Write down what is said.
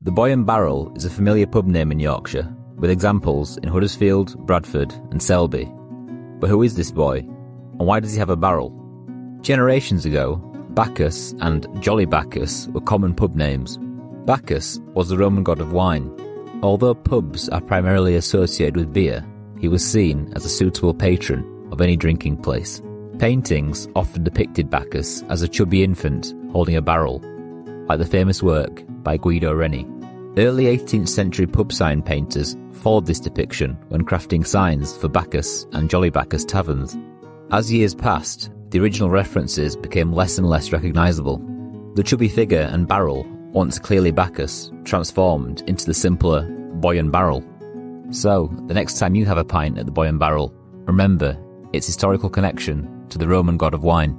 The Boy and Barrel is a familiar pub name in Yorkshire, with examples in Huddersfield, Bradford, and Selby. But who is this boy, and why does he have a barrel? Generations ago, Bacchus and Jolly Bacchus were common pub names. Bacchus was the Roman god of wine. Although pubs are primarily associated with beer, he was seen as a suitable patron of any drinking place. Paintings often depicted Bacchus as a chubby infant holding a barrel, like the famous work by Guido Reni. Early 18th century pub sign painters followed this depiction when crafting signs for Bacchus and Jolly Bacchus taverns. As years passed, the original references became less and less recognisable. The chubby figure and barrel, once clearly Bacchus, transformed into the simpler Boy and Barrel. So, the next time you have a pint at the Boy and Barrel, remember its historical connection to the Roman god of wine.